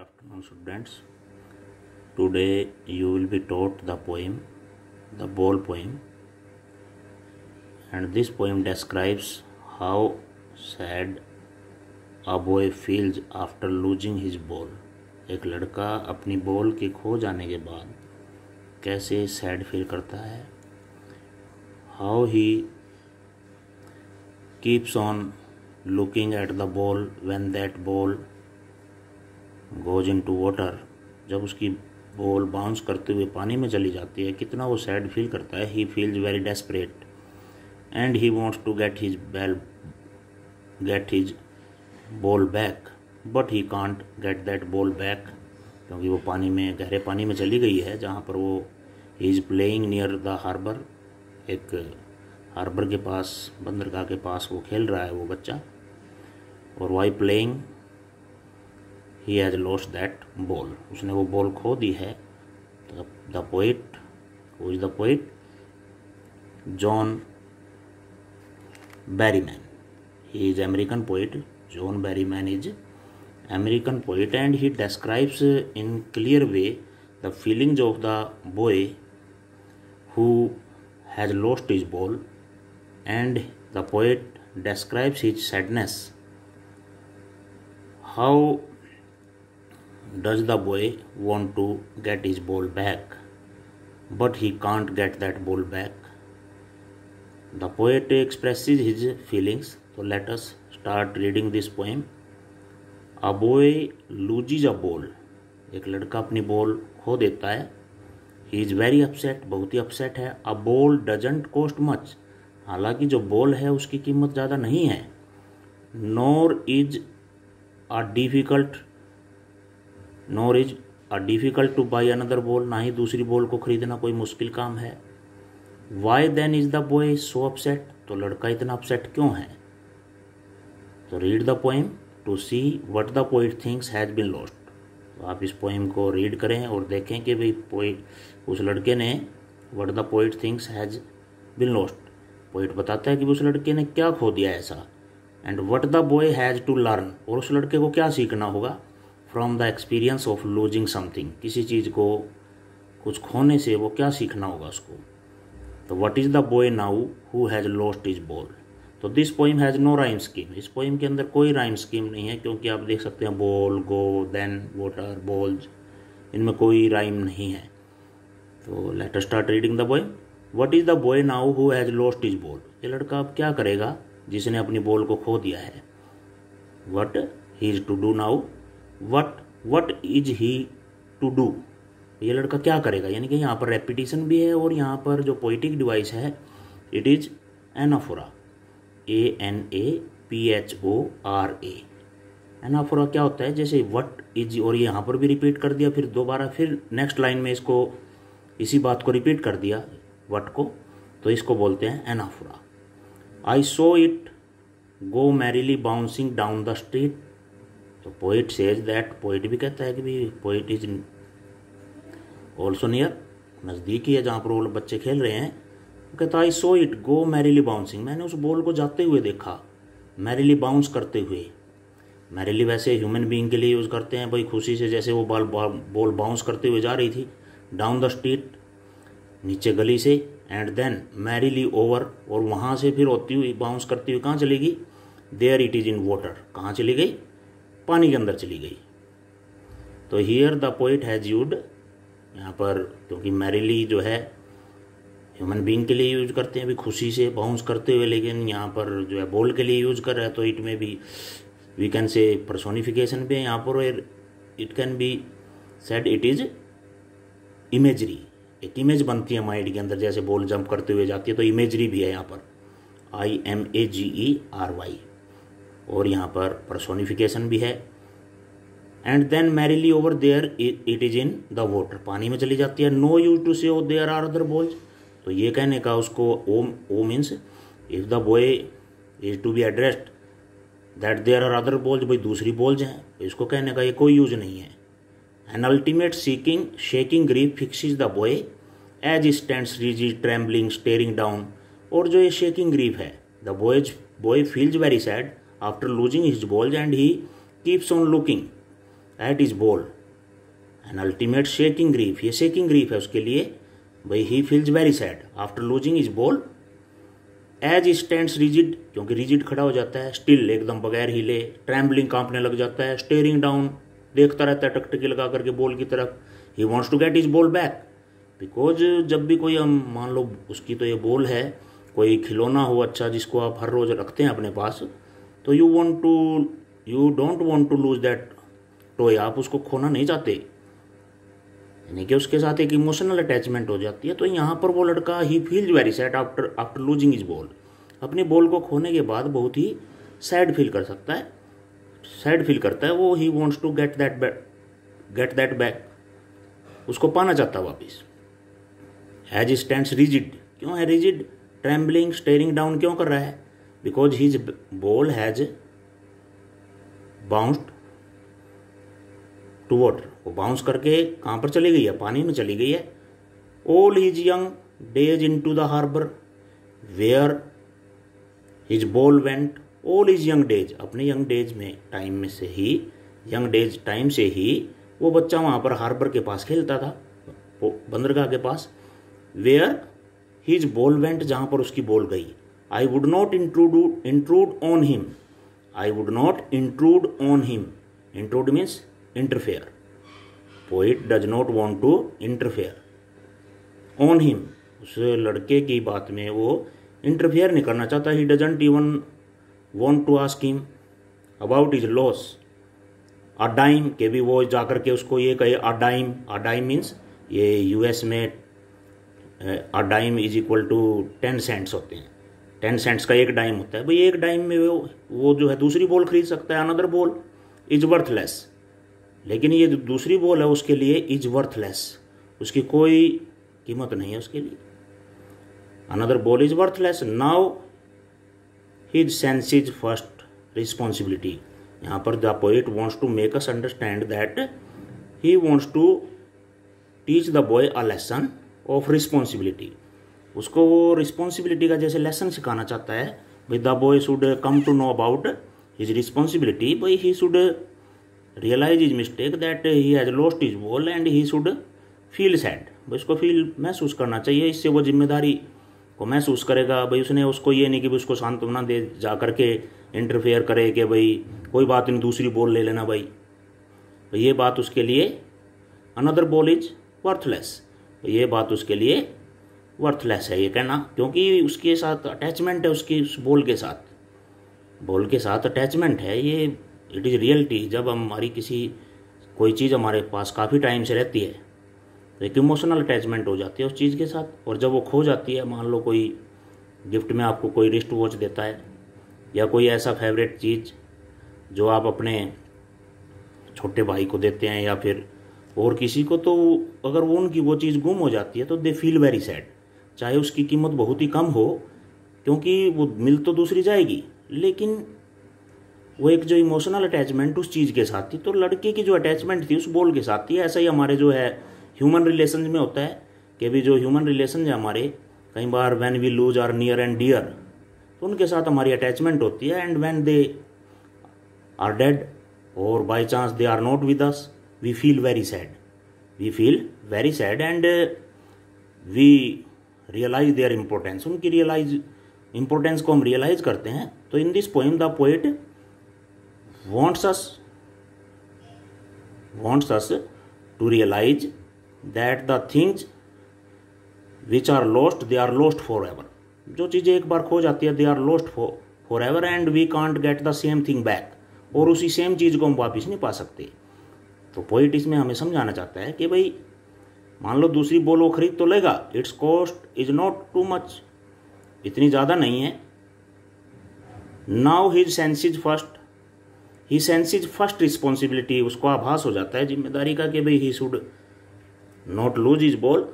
afternoon students today you will be taught the poem the ball poem and this poem describes how sad a boy feels after losing his ball एक लड़का अपनी ball के खो जाने के बाद कैसे सैड फील करता है how he keeps on looking at the ball when that ball goes in to water, जब उसकी बॉल बाउंस करते हुए पानी में चली जाती है, कितना वो सैड फील करता है। He feels very desperate and he wants to get his ball get his ball back but he can't get that ball back क्योंकि वो पानी में, गहरे पानी में चली गई है, जहाँ पर वो he is playing near the harbour एक हार्बर के पास, बंदरगाह के पास वो खेल रहा है वो बच्चा, और why playing he has lost that ball उसने वो बॉल खो दी है। The poet who is the poet John Berryman he is American poet John Berryman is American poet and he describes in clear way the feelings of the boy who has lost his ball and the poet describes his sadness. How does the boy want to get his ball back but he can't get that ball back the poet expresses his feelings so let us start reading this poem a boy loses a ball एक लड़का अपनी ball खो देता है he is very upset बहुत ही upset है a ball doesn't cost much हालाँकि जो बॉल है उसकी कीमत ज़्यादा नहीं है nor is a difficult nor is a difficult to buy another ball ना ही दूसरी बॉल को खरीदना कोई मुश्किल काम है why then is the boy so upset तो लड़का इतना अपसेट क्यों है तो read the poem to see what the poet thinks has been lost तो आप इस पोइम को रीड करें और देखें कि भाई पोइट उस लड़के ने what the poet thinks has been lost poet बताता है कि उस लड़के ने क्या खो दिया ऐसा? And what the boy has to learn और उस लड़के को क्या सीखना होगा? From the experience of losing something किसी चीज़ को कुछ खोने से वो क्या सीखना होगा उसको? तो what is the boy now who has lost is ball तो this poem has no rhyme scheme इस पोइम के अंदर कोई राइम स्कीम नहीं है, क्योंकि आप देख सकते हैं ball go then water balls इनमें कोई राइम नहीं है। तो let start reading the boy what is the boy now who has lost his ball ये लड़का अब क्या करेगा जिसने अपनी बॉल को खो दिया है? What he is to do now what what is he to do ये लड़का क्या करेगा? यानी कि यहाँ पर रेपिटेशन भी है और यहाँ पर जो पोइटिक डिवाइस है it is anaphora A N A P H O R A anaphora क्या होता है? जैसे वट इज़ और यहाँ पर भी रिपीट कर दिया, फिर दोबारा, फिर नेक्स्ट लाइन में इसको, इसी बात को रिपीट कर दिया वट को तो इसको बोलते हैं anaphora I saw it go merrily bouncing down the street तो पोइट सेज दैट पोइट भी कहता है कि भाई पोइट इज़ ऑल्सो नियर नज़दीक ही है जहाँ पर वो बच्चे खेल रहे हैं। वो कहता I saw it go merrily bouncing मैंने उस बॉल को जाते हुए देखा मैरिली बाउंस करते हुए। मैरिली वैसे ह्यूमन बीइंग के लिए यूज़ करते हैं, भाई खुशी से जैसे वो बॉल बॉल बाउंस करते हुए जा रही थी डाउन द स्ट्रीट नीचे गली से एंड देन मैरिली ओवर और वहाँ से फिर होती हुई बाउंस करती हुई कहाँ चली गई? There it is in water कहाँ चली गई? पानी के अंदर चली गई। तो here the poet has used यहाँ पर क्योंकि मैरिली जो है ह्यूमन बींग के लिए यूज़ करते हैं भी खुशी से बाउंस करते हुए, लेकिन यहाँ पर जो है बोल के लिए यूज़ कर रहा है तो इट में भी वी कैन से परसोनिफिकेशन है यहाँ पर it can be said it is imagery एक इमेज बनती है माइंड के अंदर, जैसे बॉल जंप करते हुए जाती है तो इमेजरी भी है यहाँ पर। I M A G E R Y और यहाँ पर परसोनिफिकेशन भी है। And then merrily over there it is in the water पानी में चली जाती है। No use to say O there are other balls तो ये कहने का उसको ओम O means if the boy is to be addressed that there are other balls भाई दूसरी बॉल्स हैं, इसको कहने का ये कोई यूज़ नहीं है। An ultimate seeking shaking grief fixes the boy as stand rigid trembling staring down और जो ये शेकिंग ग्रीफ है the boys boy feels very sad after losing his balls and he keeps on looking at his ball an ultimate shaking grief ये shaking grief है उसके लिए। भाई he feels very sad after losing his ball as stand rigid क्योंकि rigid खड़ा हो जाता है स्टिल एकदम बगैर हिले ट्रैम्बलिंग कांपने लग जाता है स्टेयरिंग डाउन देखता रहता है, टकटकी लगा करके बॉल की तरफ़। He wants to get his ball back because जब भी कोई, हम मान लो, उसकी तो ये बॉल है, कोई खिलौना हो अच्छा जिसको आप हर रोज़ रखते हैं अपने पास तो you want to you don't want to lose that toy आप उसको खोना नहीं चाहते। यानी कि उसके साथ एक इमोशनल अटैचमेंट हो जाती है तो यहाँ पर वो लड़का he feel very sad after after losing his ball अपनी बॉल को खोने के बाद बहुत ही सैड फील कर सकता है। सैड फील करता है, वो he wants to get that back get that back उसको पाना चाहता है वापिस। हैज़ स्टैंड रिजिड क्यों है रिजिड ट्रैम्बलिंग स्टेयरिंग डाउन क्यों कर रहा है? Because his ball has bounced to water वो बाउंस करके कहाँ पर चली गई है? पानी में चली गई है। All his young days into the harbour where his ball went all his young days अपने यंग डेज़ में टाइम में से ही यंग डेज़ टाइम से ही, वो बच्चा वहाँ पर हार्बर के पास खेलता था बंदरगाह के पास वेयर हिज बॉल वेंट जहाँ पर उसकी बॉल गई। I would not intrude intrude on him I would not intrude on him intrude means interfere poet does not want to interfere on him उस लड़के की बात में वो इंटरफेयर नहीं करना चाहता. He doesn't even want to ask him about his loss a dime के भी वो जाकर के उसको ये कहे a dime a dime means ये यूएस में a dime is equal to ten cents होते हैं. टेन सेंट्स का एक डाइम होता है। भाई एक डाइम में वो वो जो है दूसरी बॉल खरीद सकता है अनदर बॉल इज़ वर्थलेस लेकिन ये दूसरी बॉल है, उसके लिए इज़ वर्थलेस उसकी कोई कीमत नहीं है उसके लिए। Another ball is worthless now his sense is first responsibility यहाँ पर the poet wants to make us understand that he wants to teach the boy a lesson of responsibility उसको वो रिस्पॉन्सिबिलिटी का जैसे लेसन सिखाना चाहता है, भाई the boy should come to know about his responsibility भाई he should realise his mistake that he has lost his ball and he should feel sad भाई उसको फील महसूस करना चाहिए, इससे वो ज़िम्मेदारी को महसूस करेगा। भाई उसने उसको ये नहीं कि उसको सांत्वना दे, जा करके इंटरफेयर करे कि भाई कोई बात नहीं, दूसरी बॉल ले लेना भाई। ये बात उसके लिए अनदर बॉल इज़ वर्थलेस ये बात उसके लिए वर्थलेस है, ये कहना, क्योंकि उसके साथ अटैचमेंट है उसकी, उस बोल के साथ। बोल के साथ अटैचमेंट है, ये इट इज़ रियलिटी जब हमारी किसी, कोई चीज़ हमारे पास काफ़ी टाइम से रहती है तो एक इमोशनल अटैचमेंट हो जाती है उस चीज़ के साथ, और जब वो खो जाती है, मान लो कोई गिफ्ट में आपको कोई रिस्ट वॉच देता है, या कोई ऐसा फेवरेट चीज़ जो आप अपने छोटे भाई को देते हैं, या फिर और किसी को तो अगर वो उनकी वो चीज़ गुम हो जाती है तो दे फील वेरी सैड चाहे उसकी कीमत बहुत ही कम हो, क्योंकि वो मिल तो दूसरी जाएगी, लेकिन वो एक जो इमोशनल अटैचमेंट उस चीज़ के साथ थी तो लड़के की जो अटैचमेंट थी, उस बॉल के साथ थी। ऐसा ही हमारे जो है ह्यूमन रिलेशन में होता है कि भी जो ह्यूमन रिलेशन है हमारे, कई बार when we lose our near and dear तो उनके साथ हमारी अटैचमेंट होती है and when they are dead और by chance they are not with us we feel very sad we feel very sad and we realise their importance उनकी realise importance को हम रियलाइज़ करते हैं। तो in this poem the poet wants us wants us to realize that the things which are lost, they are lost forever. जो चीज़ें एक बार खो जाती है they are lost forever and we can't get the same thing back और उसी same चीज़ को हम वापस नहीं पा सकते। तो पोइट इसमें हमें समझाना चाहता है कि भाई मान लो दूसरी बॉल वो खरीद तो लेगा। Its cost is not too much इतनी ज़्यादा नहीं है। Now his senses first he senses first responsibility उसको आभास हो जाता है ज़िम्मेदारी का कि भाई he should not lose his ball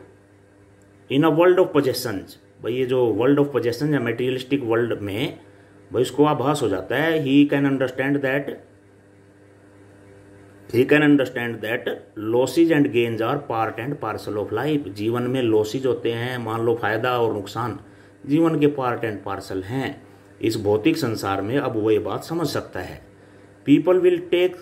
in a world of possession भाई ये जो वर्ल्ड ऑफ़ पोजेशन या मेटीरियलिस्टिक वर्ल्ड में, भाई उसको आभास हो जाता है। He can understand that he can understand that losses and gains are part and parcel of life जीवन में लॉसेज होते हैं, मान लो फ़ायदा और नुकसान, जीवन के पार्ट एंड पार्सल हैं। इस भौतिक संसार में अब वो ये बात समझ सकता है। पीपल विल टेक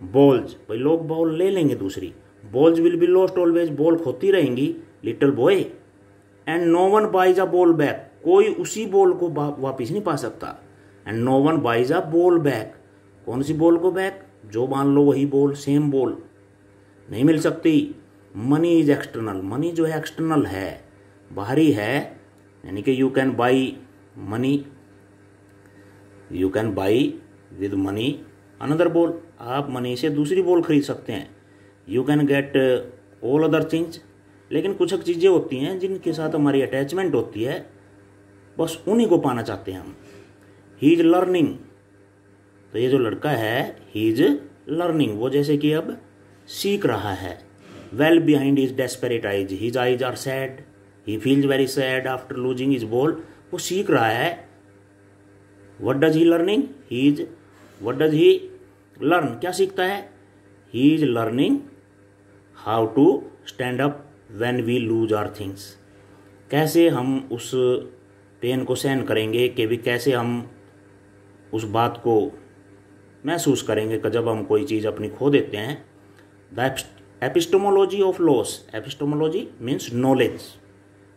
बॉल्स भाई लोग बॉल ले लेंगे दूसरी। Balls will be lost always ball खोती रहेंगी little boy and no one buys a ball back कोई उसी बॉल को वापिस नहीं पा सकता। And no one buys a ball back कौन सी बॉल को बैक जो मान लो वही बोल सेम बोल, नहीं मिल सकती। मनी इज़ एक्सटर्नल मनी जो है एक्सटर्नल है, बाहरी है, यानी कि you can buy money you can buy with money another ball, आप मनी से दूसरी बोल खरीद सकते हैं। You can get all other things लेकिन कुछ चीज़ें होती हैं जिनके साथ हमारी अटैचमेंट होती है, बस उन्हीं को पाना चाहते हैं हम। ही इज़ लर्निंग तो ये जो लड़का है ही इज़ लर्निंग वो जैसे कि अब सीख रहा है। Well behind his desperate eyes his eyes are sad he feels very sad after losing his ball वो सीख रहा है। What does he learning he is what does he learn क्या सीखता है? He is learning how to stand up when we lose our things कैसे हम उस पेन को सहन करेंगे कि भी कैसे हम उस बात को महसूस करेंगे कि जब हम कोई चीज़ अपनी खो देते हैं the epistemology of loss epistemology means knowledge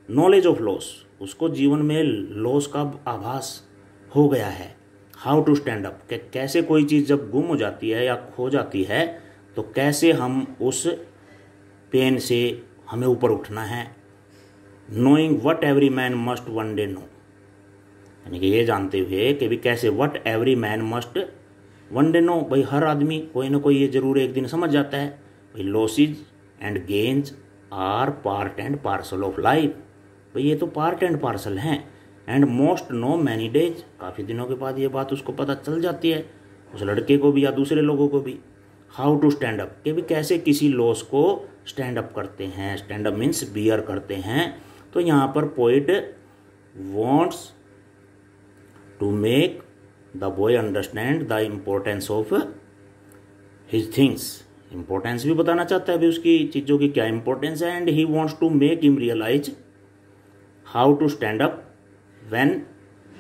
knowledge of loss उसको जीवन में लॉस का आभास हो गया है। हाउ टू स्टैंड अप कि कैसे कोई चीज़ जब गुम हो जाती है या खो जाती है तो कैसे हम उस पेन से हमें ऊपर उठना है? Knowing what every man must one day know यानी कि ये जानते हुए कि भी कैसे what every man must one day know, भाई हर आदमी कोई ना कोई ये ज़रूर एक दिन समझ जाता है, भाई losses and gains are part and parcel of life भाई ये तो पार्ट एंड पार्सल हैं। And most know many days काफ़ी दिनों के बाद ये बात उसको पता चल जाती है, उस लड़के को भी या दूसरे लोगों को भी। हाउ टू स्टैंड अप कि भी कैसे किसी लॉस को स्टैंड अप करते हैं? स्टैंड अप मीन्स बियर करते हैं। तो यहाँ पर poet wants to make the boy understand the importance of his things. Importance भी बताना चाहता है अभी उसकी चीज़ों की क्या इंपॉर्टेंस है and he wants to make him realise how to stand up when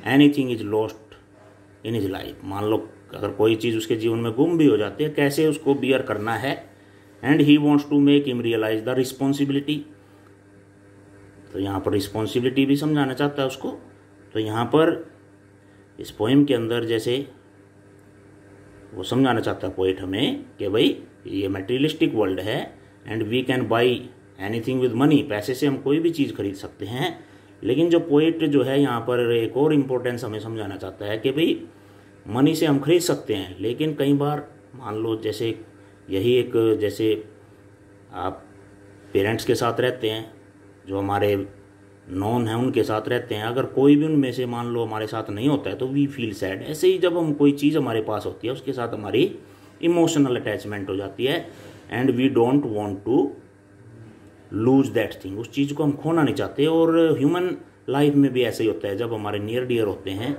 anything is lost in his life मान लो, अगर कोई चीज़ उसके जीवन में गुम भी हो जाती है, कैसे उसको बियर करना है? And he wants to make him realise the responsibility तो यहाँ पर रिस्पॉन्सिबिलिटी भी समझाना चाहता है उसको। तो यहाँ पर इस पोइम के अंदर जैसे वो समझाना चाहता है पोइट हमें कि भाई, ये मटेरियलिस्टिक वर्ल्ड है and we can buy anything with money पैसे से हम कोई भी चीज़ खरीद सकते हैं। लेकिन जो पोइट जो है यहाँ पर एक और इम्पोर्टेंस हमें समझाना चाहता है कि भाई मनी से हम खरीद सकते हैं, लेकिन कई बार मान लो जैसे यही एक जैसे आप पेरेंट्स के साथ रहते हैं, जो हमारे नॉन है, उनके साथ रहते हैं। अगर कोई भी उनमें से मान लो हमारे साथ नहीं होता है तो वी फील सैड ऐसे ही जब हम कोई चीज़ हमारे पास होती है, उसके साथ हमारी इमोशनल अटैचमेंट हो जाती है and we don't want to lose that thing उस चीज़ को हम खोना नहीं चाहते, और ह्यूमन लाइफ में भी ऐसे ही होता है, जब हमारे नियर डियर होते हैं,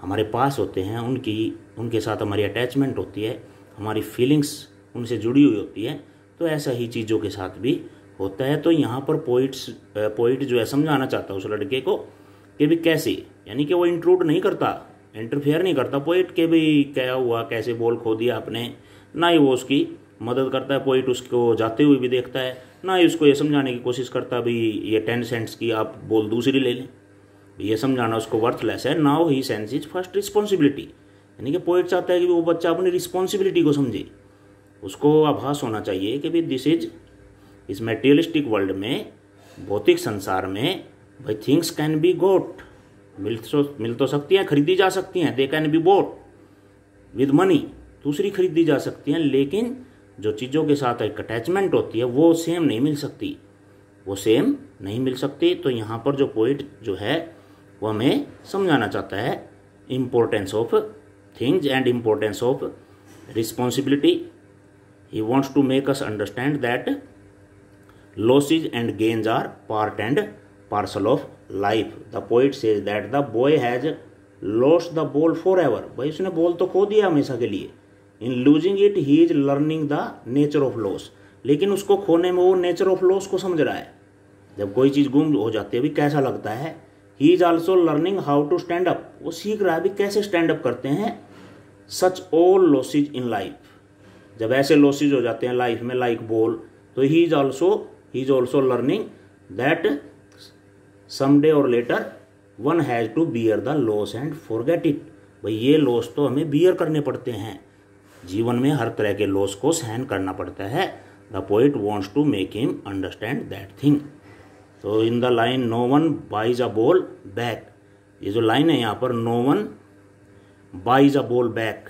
हमारे पास होते हैं, उनकी, उनके साथ हमारी अटैचमेंट होती है, हमारी फीलिंग्स उनसे जुड़ी हुई होती है तो ऐसा ही चीज़ों के साथ भी होता है तो यहाँ पर पोइट्स पोइट जो है समझाना चाहता है उस लड़के को कि भी कैसे? यानी कि वो इंट्रूड नहीं करता इंटरफेयर नहीं करता पोइट के भी क्या हुआ, कैसे बोल खो दिया आपने। ना ही वो उसकी मदद करता है पोइट उसको जाते हुए भी देखता है। ना ही उसको ये समझाने की कोशिश करता भी ये टेन सेंट्स की आप बोल दूसरी ले लें। ये समझाना उसको वर्थलेस है। Now he sense is first responsibility यानी कि पोइट चाहता है कि वो बच्चा अपनी रिस्पॉन्सिबिलिटी को समझे। उसको आभास होना चाहिए कि भाई दिस इज़ इस मेटेरियलिस्टिक वर्ल्ड में, भौतिक संसार में, भाई थिंग्स कैन बी गोट मिल तो मिल तो सकती हैं, खरीदी जा सकती हैं they can be bought with money दूसरी खरीदी जा सकती हैं, लेकिन जो चीज़ों के साथ एक अटैचमेंट होती है, वो सेम नहीं मिल सकती. वो सेम नहीं मिल सकती तो यहाँ पर जो पोइट जो है, वो हमें समझाना चाहता है importance of things and importance of responsibility he wants to make us understand that losses and gains are part and parcel of life. The poet says that the boy has lost the ball forever. भाई, उसने ball तो खो दिया हमेशा के लिए। In losing it he is learning the nature of loss लेकिन उसको खोने में वो नेचर ऑफ़ लॉस को समझ रहा है। जब कोई चीज़ गुम हो जाती है, अभी कैसा लगता है? He is also learning how to stand up वो सीख रहा है, अभी कैसे स्टैंड अप करते हैं? Such all losses in life जब ऐसे लॉसेज हो जाते हैं लाइफ में लाइक बॉल तो he is also he is also learning that someday और later one has to bear the loss and forget it भाई, ये लॉस तो हमें बियर करने पड़ते हैं। जीवन में हर तरह के लॉस को सहन करना पड़ता है। The poet wants to make him understand that thing तो in the line no one buys a ball back ये जो लाइन है यहाँ पर no one buys a ball back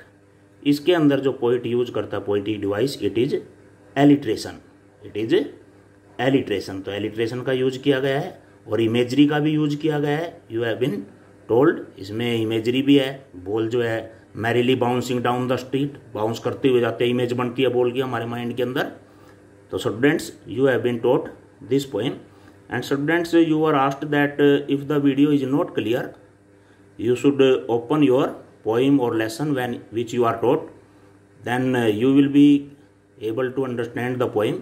इसके अंदर जो पोइट यूज़ करता है poetic device it is alliteration it is alliteration. तो एलिट्रेशन का यूज़ किया गया है और इमेजरी का भी यूज़ किया गया है। यू हैव बिन टोल्ड इसमें इमेजरी भी है। बोल जो है merrily bouncing down the street bounce करते हुए जाते हैं इमेज बनती है बोल की हमारे माइंड के अंदर। तो students you have been taught this poem and students you are asked that if the video is not clear should open your poem or lesson when which you are taught. Then uh, you will be able to understand the poem.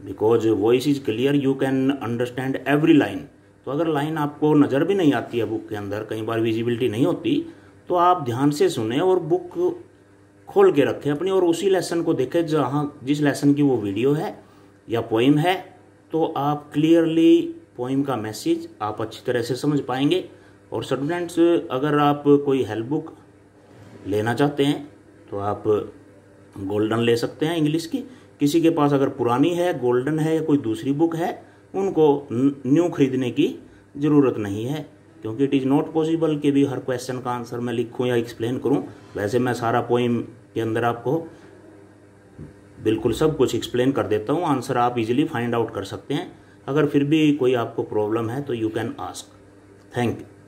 Because voice is clear you can understand every line तो अगर line आपको नज़र भी नहीं आती है book के अंदर, कई बार विजिबिलिटी नहीं होती तो आप ध्यान से सुने और बुक खोल के रखें अपनी और उसी लेसन को देखें जहाँ, जिस लेसन की वो वीडियो है या पोइम है तो आप क्लियरली पोइम का मैसेज आप अच्छी तरह से समझ पाएँगे। और स्टूडेंट्स अगर आप कोई हेल्प बुक लेना चाहते हैं तो आप गोल्डन ले सकते हैं इंग्लिश की। किसी के पास अगर पुरानी है, गोल्डन है या कोई दूसरी बुक है, उनको न्यू खरीदने की ज़रूरत नहीं है, क्योंकि इट इज़ नॉट पॉसिबल कि भी हर क्वेश्चन का आंसर मैं लिखूं या एक्सप्लेन करूँ। वैसे मैं सारा पोइम के अंदर आपको बिल्कुल सब कुछ एक्सप्लेन कर देता हूँ। आंसर आप इजीली फाइंड आउट कर सकते हैं। अगर फिर भी कोई आपको प्रॉब्लम है तो you can ask thank you